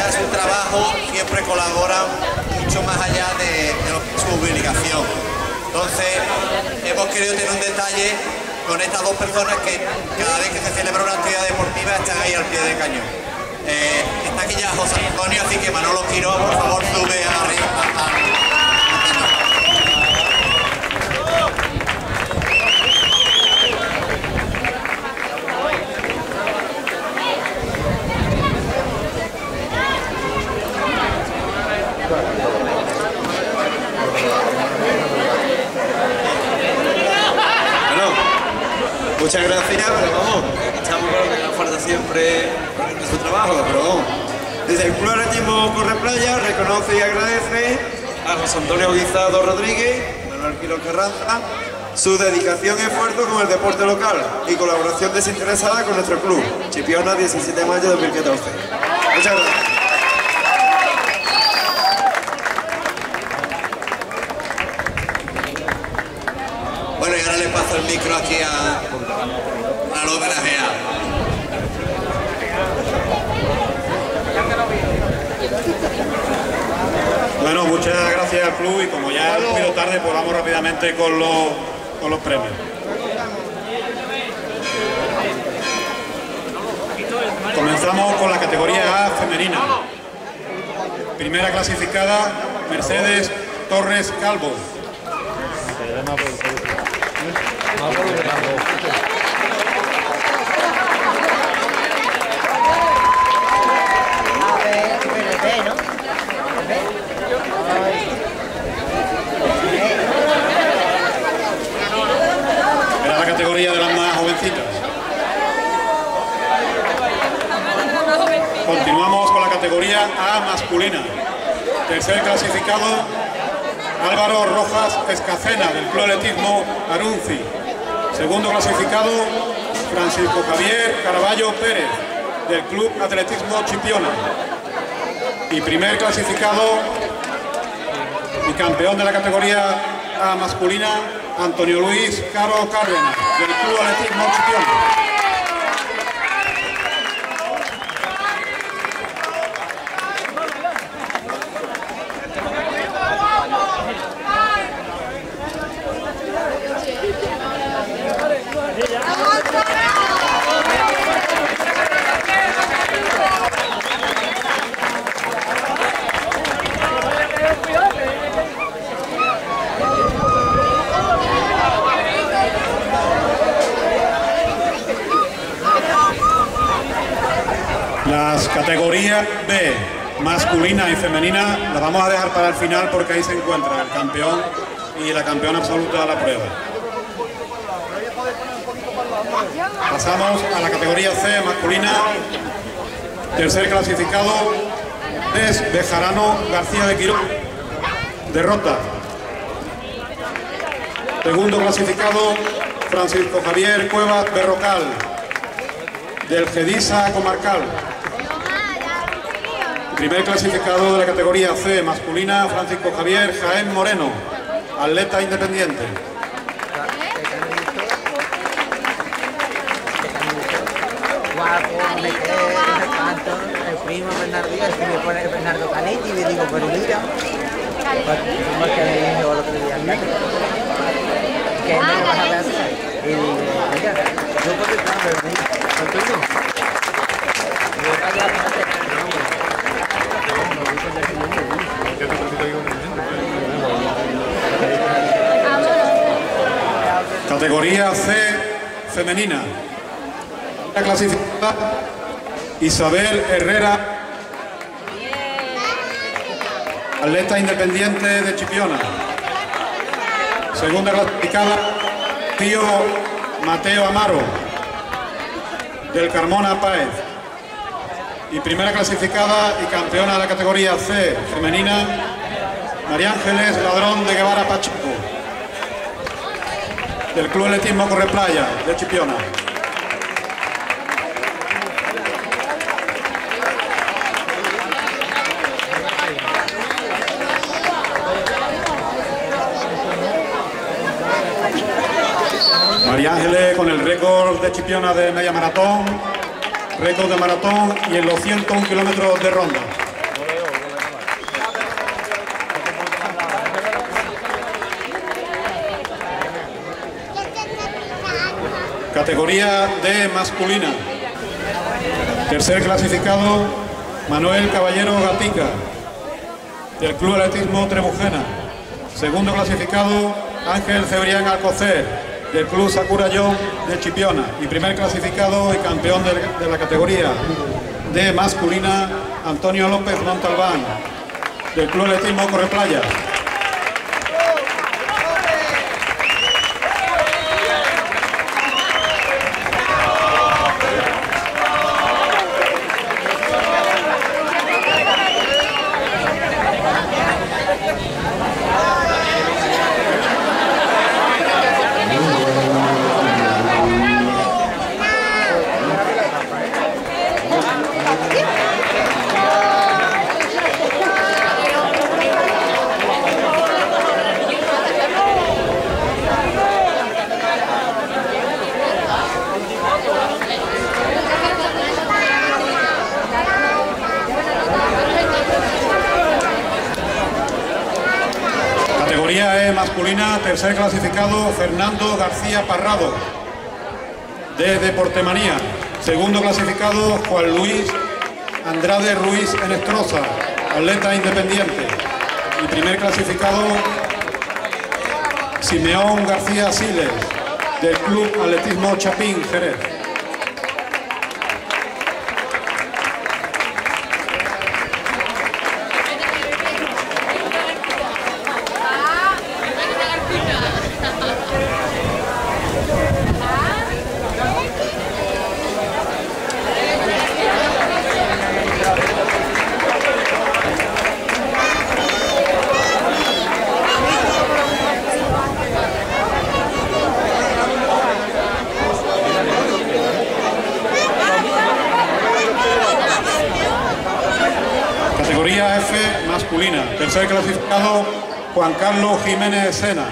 sea su trabajo, siempre colaboran mucho más allá de, su obligación. Entonces, hemos querido tener un detalle con estas dos personas que cada vez que se celebra una actividad deportiva están ahí al pie del cañón. Eh, está aquí ya José Antonio, así que Manolo Quiroga, por favor, sube arriba. a- a- muchas gracias, pero vamos, con lo que nos falta siempre en su trabajo, pero. Desde el Club Atletismo Corre Playa reconoce y agradece a José Antonio Guizado Rodríguez, Manuel Quilo Carranza, su dedicación y esfuerzo con el deporte local y colaboración desinteresada con nuestro club, Chipiona 17 de mayo de 2014. Muchas gracias. Bueno, y ahora el micro aquí a, a los homenajeados. Bueno, muchas gracias al club y como ya ha sido tarde, pues vamos rápidamente con los, con los premios. Comenzamos con la categoría A femenina. Primera clasificada, Mercedes Torres Calvo. A ver, PNP, ¿no? Era la categoría de las más jovencitas. Continuamos con la categoría A masculina. Tercer clasificado, Álvaro Rojas Escacena, del Club Atletismo Arunci. Francisco Javier Caraballo Pérez, del Club Atletismo Chipiona. Y primer clasificado, y campeón de la categoría A masculina, Antonio Luis Caro Cárdenas, del Club Atletismo Chipiona. Las categorías B, masculina y femenina, las vamos a dejar para el final porque ahí se encuentra el campeón y la campeona absoluta de la prueba. Pasamos a la categoría C, masculina. Tercer clasificado es Bejarano García de Quirón. Derrota. Segundo clasificado, Francisco Javier Cuevas Berrocal, del Gedisa Comarcal. Primer clasificado de la categoría C masculina, Francisco Javier Jaén Moreno, atleta independiente. Guapo, me me canto, el primo Bernardo Díaz, que me pone Bernardo Canetti y le digo, pero mira, ¿cómo es que le dije o lo que le dije? Que no lo vas a ver. Y mira, yo puedo estar, pero mira, yo calla, Categoría C femenina. La clasificada Isabel Herrera, atleta independiente de Chipiona. Segunda clasificada, Tío Mateo Amaro, del Carmona Páez. Y primera clasificada y campeona de la categoría C femenina, María Ángeles Ladrón de Guevara Pacheco, del Club Atletismo Corre Playa de Chipiona. María Ángeles con el récord de Chipiona de media maratón, récord de maratón y en los 101 kilómetros de ronda. Categoría D masculina. Tercer clasificado, Manuel Caballero Gatica, del Club Atletismo Trebujena. Segundo clasificado, Ángel Cebrián Alcocer, del Club Sakura John de Chipiona. Y primer clasificado y campeón de, de la categoría D masculina, Antonio López Montalbán, del Club Atletismo Correplaya. Categoría E masculina, tercer clasificado Fernando García Parrado, de Deportemanía. Segundo clasificado Juan Luis Andrade Ruiz Enestrosa, atleta independiente. Y primer clasificado Simeón García Siles, del Club Atletismo Chapín, Jerez. Categoría F masculina. Tercer clasificado Juan Carlos Jiménez Sena,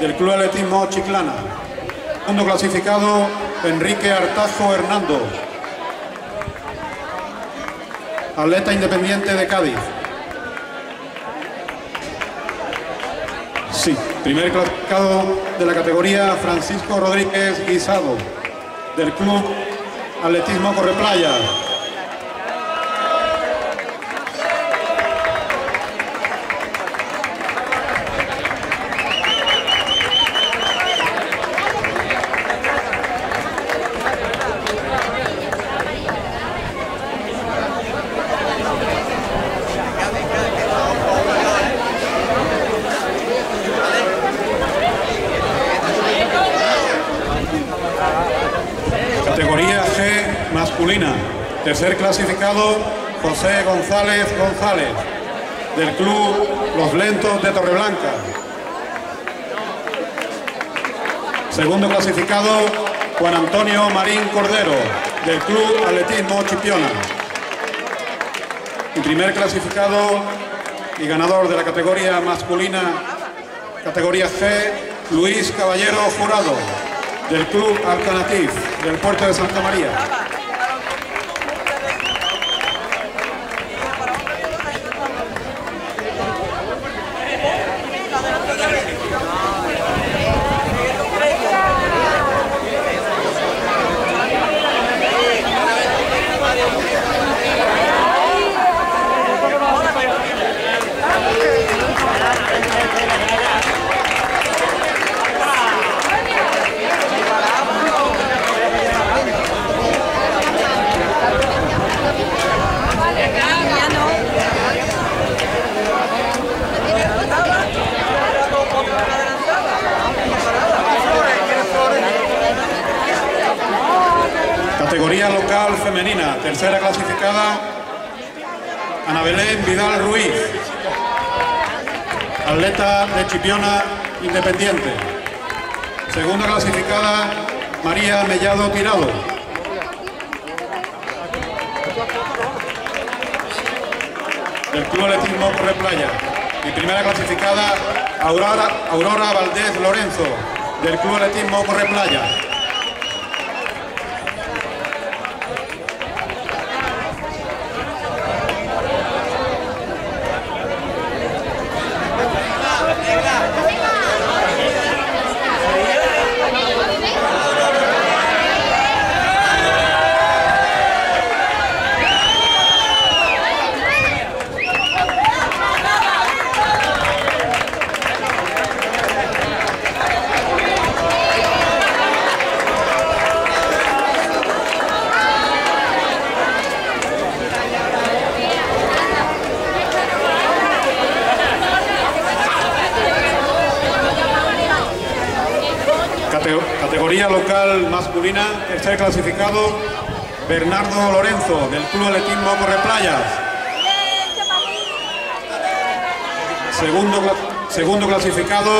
del Club Atletismo Chiclana. Segundo clasificado Enrique Artajo Hernando, atleta independiente de Cádiz. Sí, primer clasificado de la categoría Francisco Rodríguez Guisado, del Club Atletismo Correplaya. Categoría G masculina. Tercer clasificado José González González, del Club Los Lentos de Torreblanca. Segundo clasificado Juan Antonio Marín Cordero, del Club Atletismo Chipiona. Y primer clasificado y ganador de la categoría masculina, categoría G, Luis Caballero Jurado, del Club Alternativ, del Puerto de Santa María. Categoría local femenina, tercera clasificada, Ana Belén Vidal Ruiz, atleta de Chipiona Independiente. Segunda clasificada, María Mellado Tirado. Del Club Atletismo Corre Playa. Y primera clasificada, Aurora, Aurora Valdés Lorenzo, del Club Atletismo Corre Playa. Categoría local masculina, tercer clasificado Bernardo Lorenzo del Club Atletismo Corre Playas. Segundo, segundo clasificado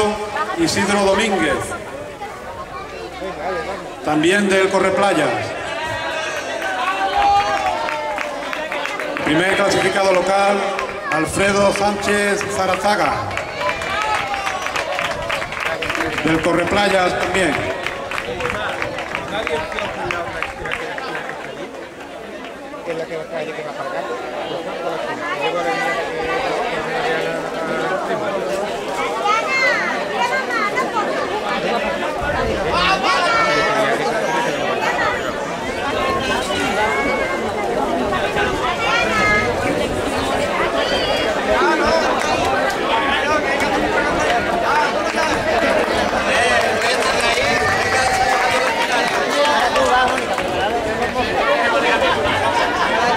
Isidro Domínguez, también del Corre Playas. Primer clasificado local Alfredo Sánchez Zarazaga del Correplayas también que es la que va a pagar,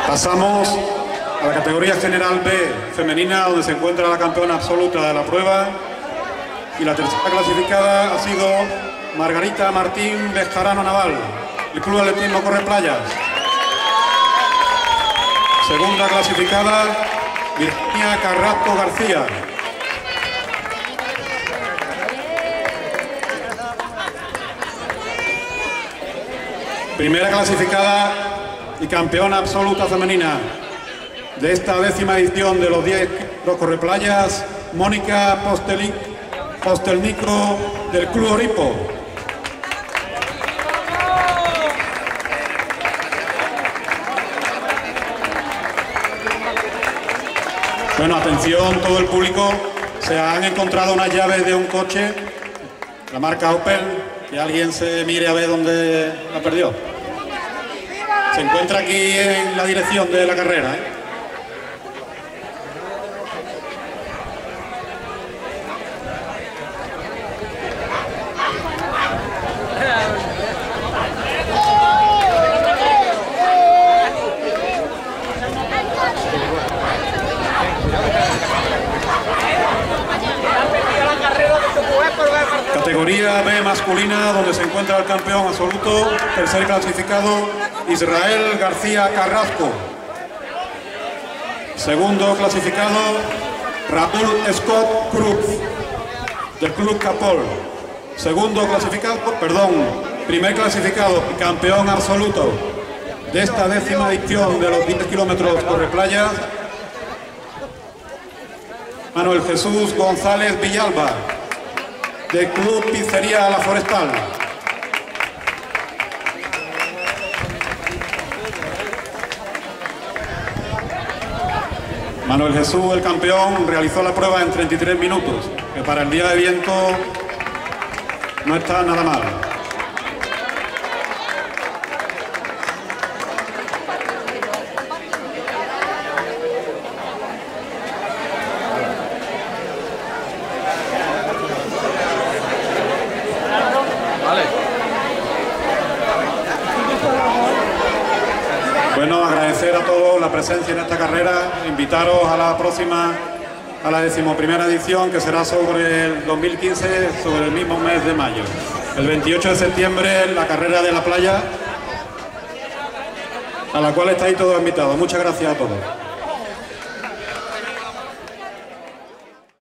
Pasamos a la categoría general B femenina, donde se encuentra la campeona absoluta de la prueba. Y la tercera clasificada ha sido Margarita Martín Bejarano Naval, el Club Atletismo Corre Playas. Segunda clasificada, Virginia Carrasco García. Primera clasificada y campeona absoluta femenina de esta décima edición de los 10 Correplayas, Mónica Postelic, Postelnico del Club Oripo. Bueno, atención todo el público, se han encontrado unas llaves de un coche, la marca Opel, que alguien se mire a ver dónde la perdió. Se encuentra aquí en la dirección de la carrera. ¿eh? Categoría B masculina, donde se encuentra el campeón absoluto, tercer clasificado, Israel García Carrasco. Segundo clasificado, Raúl Scott Cruz, del Club Capol. Segundo clasificado, perdón, primer clasificado campeón absoluto de esta décima edición de los 20 kilómetros por playa, Manuel Jesús González Villalba, del Club Pizzería La Forestal. Manuel Jesús, el campeón, realizó la prueba en 33 minutos, que para el día de viento no está nada mal. Bueno, agradecer a todos la presencia en esta carrera, invitaros a la próxima, a la decimoprimera edición que será sobre el 2015, sobre el mismo mes de mayo. El 28 de septiembre, la carrera de la playa, a la cual estáis todos invitados. Muchas gracias a todos.